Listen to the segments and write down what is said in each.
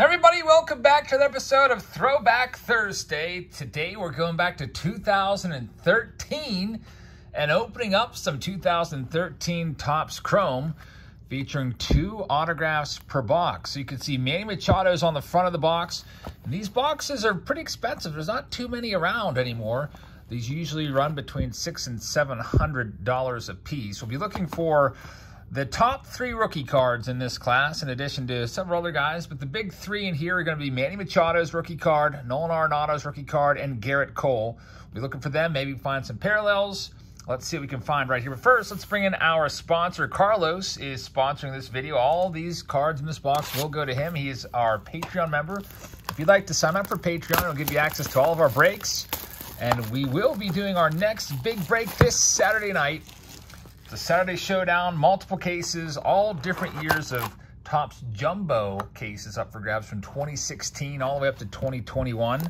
Everybody, welcome back to the episode of Throwback Thursday. Today we're going back to 2013 and opening up some 2013 Topps Chrome featuring two autographs per box. So you can see Manny Machado's on the front of the box. And these boxes are pretty expensive. There's not too many around anymore. These usually run between six and seven hundred dollars a piece. We'll be looking for the top three rookie cards in this class, in addition to several other guys, but the big three in here are going to be Manny Machado's rookie card, Nolan Arenado's rookie card, and Gerrit Cole. We're looking for them, maybe find some parallels. Let's see what we can find right here. But first, let's bring in our sponsor. Carlos is sponsoring this video. All these cards in this box will go to him. He is our Patreon member. If you'd like to sign up for Patreon, it'll give you access to all of our breaks. And we will be doing our next big break this Saturday night the Saturday Showdown, multiple cases, all different years of Topps Jumbo cases up for grabs from 2016 all the way up to 2021.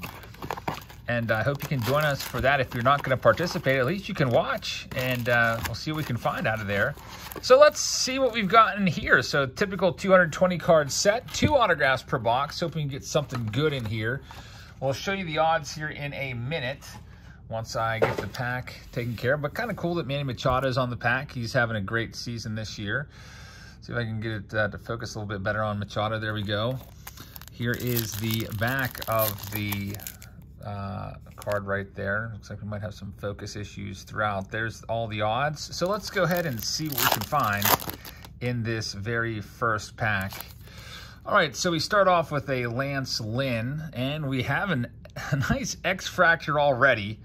And I hope you can join us for that. If you're not going to participate, at least you can watch, and uh, we'll see what we can find out of there. So let's see what we've got in here. So typical 220 card set, two autographs per box. Hoping you get something good in here. We'll show you the odds here in a minute once I get the pack taken care of. But kind of cool that Manny Machado is on the pack. He's having a great season this year. See if I can get it uh, to focus a little bit better on Machado. There we go. Here is the back of the uh, card right there. Looks like we might have some focus issues throughout. There's all the odds. So let's go ahead and see what we can find in this very first pack. All right, so we start off with a Lance Lynn, and we have an, a nice X-Fractor already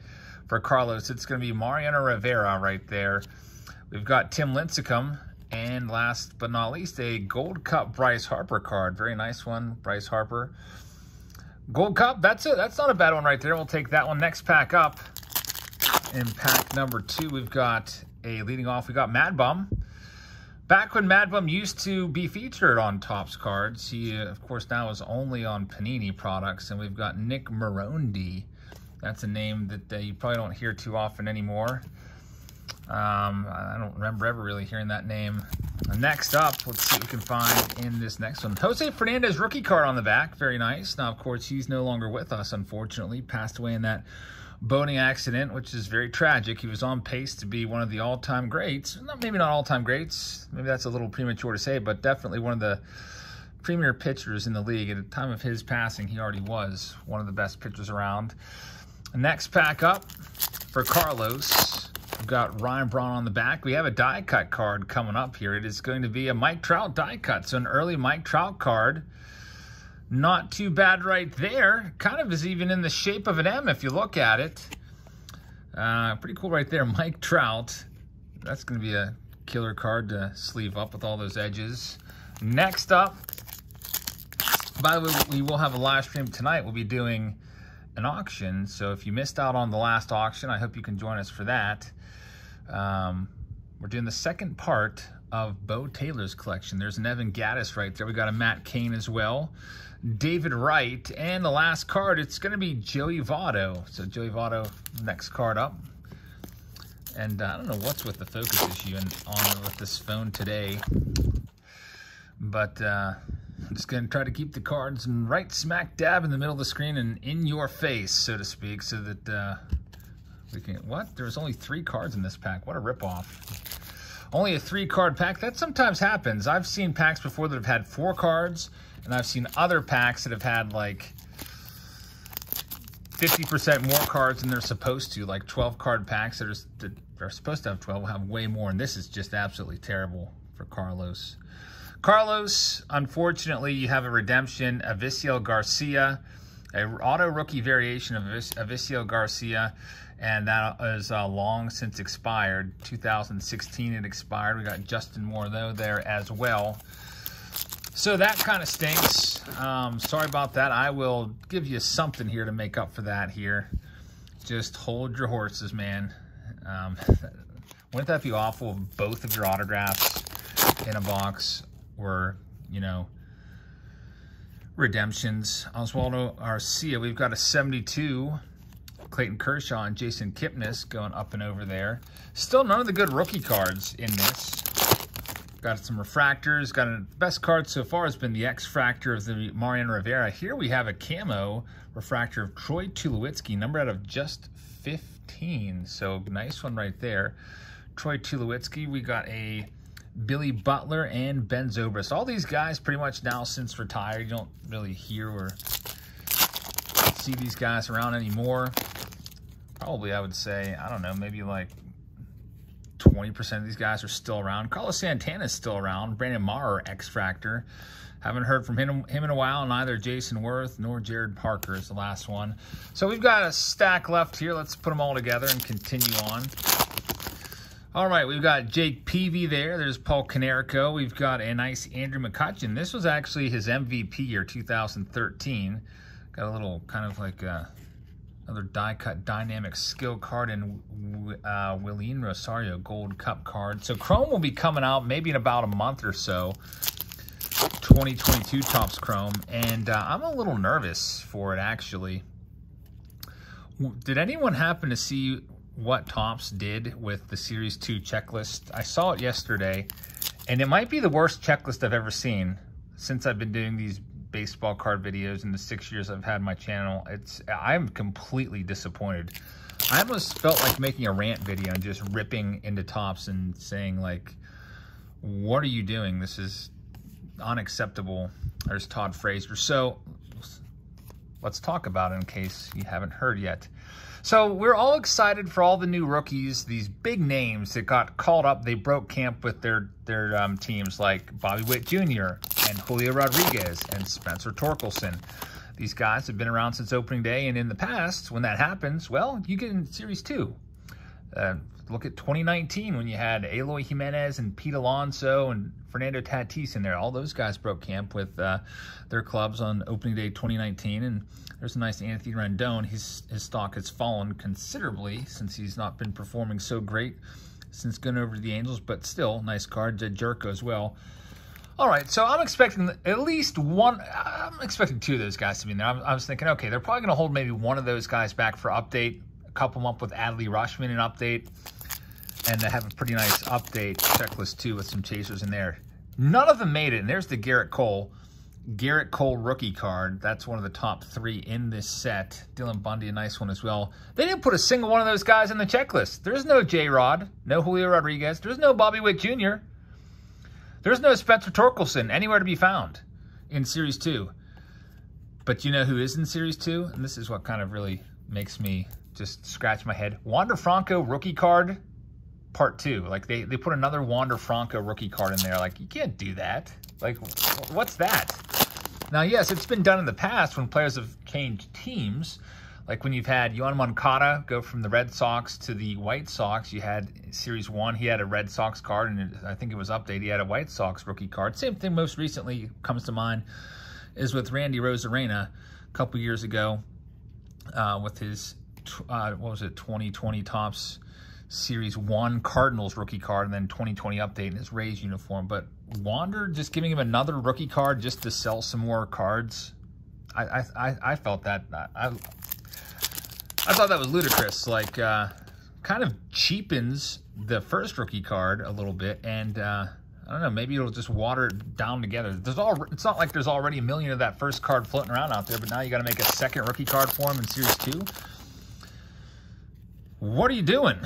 for Carlos. It's going to be Mariano Rivera right there. We've got Tim Lincecum. And last but not least, a Gold Cup Bryce Harper card. Very nice one, Bryce Harper. Gold Cup, that's it. That's not a bad one right there. We'll take that one. Next pack up. In pack number two, we've got a leading off. We got Mad Bum. Back when Mad Bum used to be featured on Topps cards, he, uh, of course, now is only on Panini products. And we've got Nick Maronde. That's a name that uh, you probably don't hear too often anymore. Um, I don't remember ever really hearing that name. Next up, let's see what we can find in this next one. Jose Fernandez rookie card on the back. Very nice. Now, of course, he's no longer with us, unfortunately. Passed away in that boating accident, which is very tragic. He was on pace to be one of the all-time greats. Maybe not all-time greats. Maybe that's a little premature to say, but definitely one of the premier pitchers in the league. At the time of his passing, he already was one of the best pitchers around. Next pack up for Carlos. We've got Ryan Braun on the back. We have a die cut card coming up here. It is going to be a Mike Trout die cut. So an early Mike Trout card. Not too bad right there. Kind of is even in the shape of an M if you look at it. Uh, pretty cool right there. Mike Trout. That's going to be a killer card to sleeve up with all those edges. Next up, by the way, we will have a live stream tonight. We'll be doing an auction. So if you missed out on the last auction, I hope you can join us for that. Um, we're doing the second part of Bo Taylor's collection. There's an Evan Gattis right there. We got a Matt Cain as well. David Wright. And the last card, it's going to be Joey Votto. So Joey Votto, next card up. And uh, I don't know what's with the focus issue and on with this phone today. But uh, I'm just going to try to keep the cards right smack dab in the middle of the screen and in your face, so to speak, so that uh, we can... What? There's only three cards in this pack. What a ripoff. Only a three-card pack. That sometimes happens. I've seen packs before that have had four cards, and I've seen other packs that have had, like, 50% more cards than they're supposed to. Like 12-card packs that are, that are supposed to have 12 will have way more, and this is just absolutely terrible for Carlos. Carlos, unfortunately, you have a redemption, Avisail Garcia, a auto rookie variation of Avisail Garcia, and that is uh, long since expired. 2016 it expired. We got Justin Moore, though, there as well. So that kind of stinks. Um, sorry about that. I will give you something here to make up for that here. Just hold your horses, man. Um, wouldn't that be awful if both of your autographs in a box were, you know, redemptions. Oswaldo Arcia, we've got a 72. Clayton Kershaw and Jason Kipnis going up and over there. Still none of the good rookie cards in this. Got some refractors. Got a best card so far has been the X-Fractor of the Mariano Rivera. Here we have a camo refractor of Troy Tulowitzki, number out of just 15. So nice one right there. Troy Tulowitzki. We got a Billy Butler and Ben Zobrist. All these guys pretty much now since retired. You don't really hear or see these guys around anymore. Probably, I would say, I don't know, maybe like 20% of these guys are still around. Carlos Santana is still around. Brandon Maurer, X-Fractor. Haven't heard from him, him in a while. Neither Jayson Werth nor Jarrod Parker is the last one. So we've got a stack left here. Let's put them all together and continue on. All right, we've got Jake Peavy there. There's Paul Konerko. We've got a nice Andrew McCutchen. This was actually his MVP year, 2013. Got a little kind of like a Another die cut dynamic skill card and uh, Wilin Rosario gold cup card. So Chrome will be coming out maybe in about a month or so. 2022 Topps Chrome. And uh, I'm a little nervous for it actually. Did anyone happen to see what Topps did with the Series 2 checklist? I saw it yesterday. And it might be the worst checklist I've ever seen since I've been doing these baseball card videos in the six years I've had my channel. It's I'm completely disappointed. I almost felt like making a rant video and just ripping into Topps and saying like, what are you doing? This is unacceptable. There's Todd Frazier. So let's talk about it in case you haven't heard yet. So we're all excited for all the new rookies, these big names that got called up. They broke camp with their, their um, teams like Bobby Witt Jr. and Julio Rodriguez and Spencer Torkelson. These guys have been around since opening day, and in the past, when that happens, well, you get in Series 2. Uh, look at 2019 when you had Eloy Jimenez and Pete Alonso and Fernando Tatis in there. All those guys broke camp with uh, their clubs on opening day 2019. And there's a nice Anthony Rendon. His, his stock has fallen considerably since he's not been performing so great since going over to the Angels, but still, nice card. Jed Gyorko as well. All right, so I'm expecting at least one, I'm expecting two of those guys to be in there. I'm was thinking, okay, they're probably going to hold maybe one of those guys back for update, couple them up with Adley Rutschman in update, and they have a pretty nice update checklist too with some chasers in there. None of them made it, and there's the Gerrit Cole. Gerrit Cole rookie card. That's one of the top three in this set. Dylan Bundy, a nice one as well. They didn't put a single one of those guys in the checklist. There's no J-Rod, no Julio Rodriguez. There's no Bobby Witt Jr. There's no Spencer Torkelson anywhere to be found in Series 2. But you know who is in Series 2? And this is what kind of really makes me just scratch my head. Wander Franco rookie card part two. Like they, they put another Wander Franco rookie card in there. Like you can't do that. Like what's that? Now, yes, it's been done in the past when players have changed teams. Like when you've had Yoan Moncada go from the Red Sox to the White Sox, you had Series 1, he had a Red Sox card, and I think it was updated, he had a White Sox rookie card. Same thing most recently comes to mind is with Randy Arozarena a couple years ago uh, with his uh, what was it, 2020 Topps Series 1 Cardinals rookie card and then 2020 update in his Rays uniform. But Wander just giving him another rookie card just to sell some more cards, I I, I felt that, I, I thought that was ludicrous. Like, uh, kind of cheapens the first rookie card a little bit and uh, I don't know, maybe it'll just water it down together. There's all, it's not like there's already a million of that first card floating around out there, but now you got to make a second rookie card for him in Series 2 what are you doing?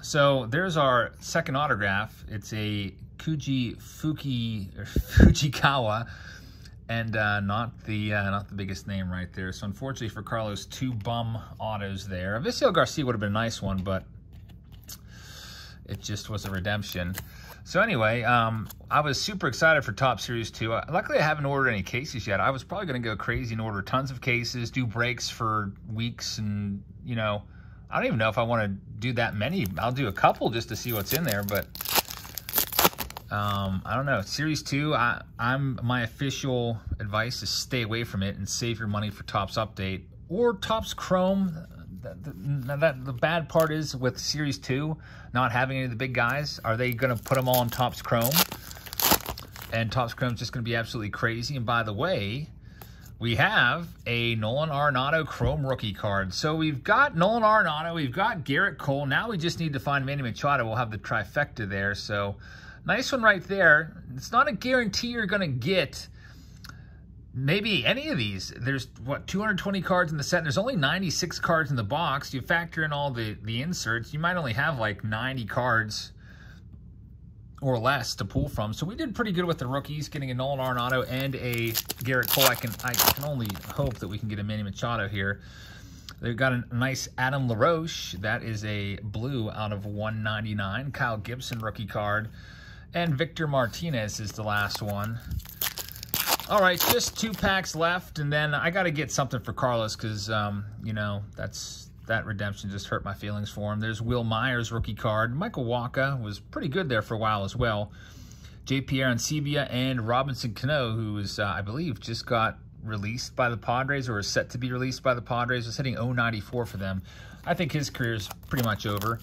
So there's our second autograph. It's a Kuji Fuki or Fujikawa, and uh, not the uh, not the biggest name right there. So unfortunately for Carlos, two bum autos there. Avisail Garcia would have been a nice one, but it just was a redemption. So anyway, um, I was super excited for Topps Series 2. Uh, luckily, I haven't ordered any cases yet. I was probably going to go crazy and order tons of cases, do breaks for weeks, and, you know, I don't even know if I want to do that many. I'll do a couple just to see what's in there, but um, I don't know. Series 2, I, I'm my official advice is stay away from it and save your money for Topps Update or Topps Chrome. The, that, the bad part is with Series 2, not having any of the big guys, are they going to put them all on Topps Chrome? And Topps Chrome's just going to be absolutely crazy. And by the way, we have a Nolan Arenado Chrome rookie card. So we've got Nolan Arenado, we've got Gerrit Cole. Now we just need to find Manny Machado. We'll have the trifecta there. So Nice one right there. It's not a guarantee you're going to get maybe any of these. There's, what, 220 cards in the set. There's only 96 cards in the box. You factor in all the, the inserts, you might only have like 90 cards or less to pull from. So we did pretty good with the rookies, getting a Nolan Arenado and a Gerrit Cole. I can, I can only hope that we can get a Manny Machado here. They've got a nice Adam LaRoche. That is a blue out of 199. Kyle Gibson rookie card. And Victor Martinez is the last one. All right, just two packs left, and then I got to get something for Carlos because, um, you know, that's that redemption just hurt my feelings for him. There's Wil Myers rookie card. Michael Wacha was pretty good there for a while as well. J. Pierre Arencibia and Robinson Cano, who was, uh, I believe, just got released by the Padres or is set to be released by the Padres, was hitting 094 for them. I think his career is pretty much over.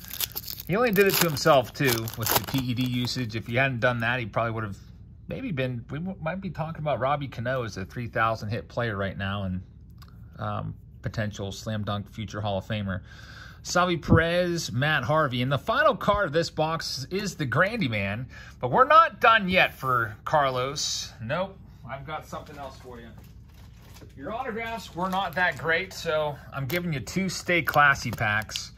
He only did it to himself, too, with the PED usage. If he hadn't done that, he probably would have maybe been, we might be talking about Robbie Cano as a 3,000 hit player right now and um, potential slam dunk future Hall of Famer. Salvy Perez, Matt Harvey. And the final card of this box is the Grandy Man. But we're not done yet for Carlos. Nope. I've got something else for you. Your autographs were not that great, so I'm giving you two Stay Classy packs.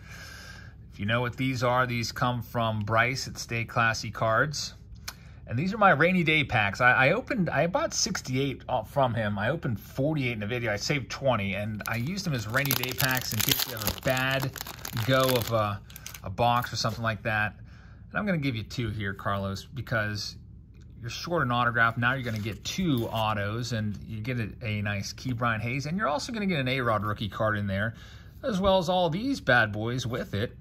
If you know what these are, these come from Bryce at Stay Classy Cards. And these are my rainy day packs. I, I, opened, I bought 68 from him. I opened 48 in the video. I saved 20, and I used them as rainy day packs in case you have a bad go of a, a box or something like that. And I'm going to give you two here, Carlos, because you're short an autograph. Now you're going to get two autos, and you get a, a nice Brian Hayes, and you're also going to get an A-Rod rookie card in there, as well as all these bad boys with it.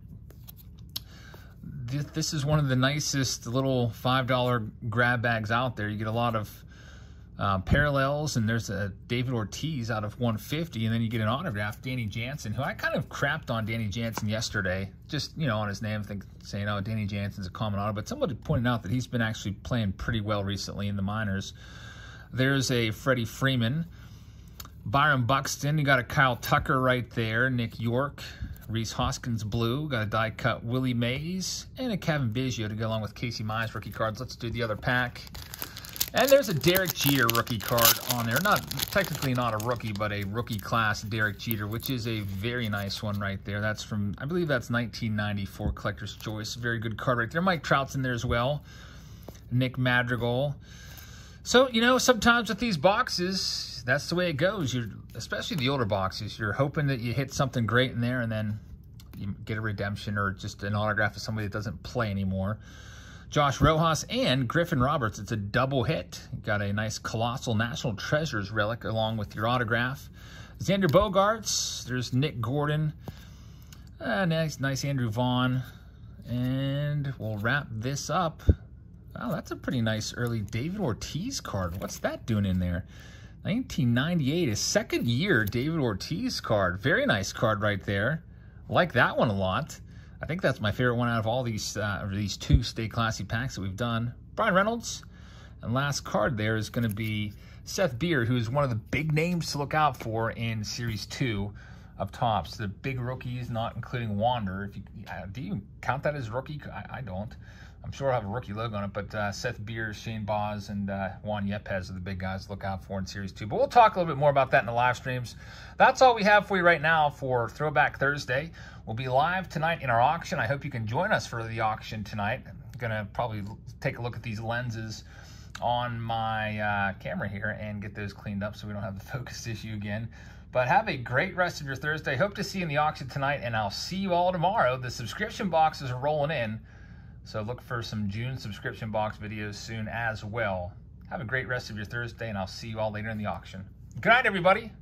This is one of the nicest little $5 grab bags out there. You get a lot of uh, parallels, and there's a David Ortiz out of 150, and then you get an autograph, Danny Jansen, who I kind of crapped on Danny Jansen yesterday, just, you know, on his name, think, saying, oh, Danny Jansen's a common auto, but somebody pointed out that he's been actually playing pretty well recently in the minors. There's a Freddie Freeman, Byron Buxton, you got a Kyle Tucker right there, Nick Yorke, Rhys Hoskins blue, got a die cut Willie Mays, and a Cavan Biggio to go along with Casey Mize rookie cards. Let's do the other pack. And there's a Derek Jeter rookie card on there. Not technically not a rookie, but a rookie class Derek Jeter, which is a very nice one right there. That's from, I believe that's 1994 Collector's Choice. Very good card right there. Mike Trout's in there as well. Nick Madrigal. So, you know, sometimes with these boxes, that's the way it goes. You're, especially the older boxes, you're hoping that you hit something great in there and then you get a redemption or just an autograph of somebody that doesn't play anymore. Josh Rojas and Griffin Roberts. It's a double hit. You got a nice Colossal National Treasures relic along with your autograph. Xander Bogaerts. There's Nick Gordon. Uh, nice, nice Andrew Vaughn. And we'll wrap this up. Oh, that's a pretty nice early David Ortiz card. What's that doing in there? 1998, his second year David Ortiz card. Very nice card right there. Like that one a lot. I think that's my favorite one out of all these uh, these two Stay Classy packs that we've done. Bryan Reynolds. And last card there is going to be Seth Beer, who is one of the big names to look out for in Series 2 of Topps. The big rookies, not including Wander. If you, uh, Do you count that as rookie? I, I don't. I'm sure I'll have a rookie logo on it, but uh, Seth Beers, Shane Baz, and uh, Juan Yepez are the big guys to look out for in Series 2. But we'll talk a little bit more about that in the live streams. That's all we have for you right now for Throwback Thursday. We'll be live tonight in our auction. I hope you can join us for the auction tonight. I'm going to probably take a look at these lenses on my uh, camera here and get those cleaned up so we don't have the focus issue again. But have a great rest of your Thursday. Hope to see you in the auction tonight, and I'll see you all tomorrow. The subscription boxes are rolling in. So look for some June subscription box videos soon as well. Have a great rest of your Thursday, and I'll see you all later in the auction. Good night, everybody.